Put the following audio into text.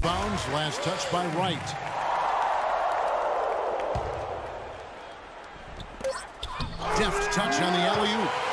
Bounds. Last touch by Wright. Deft touch on the alley-oop.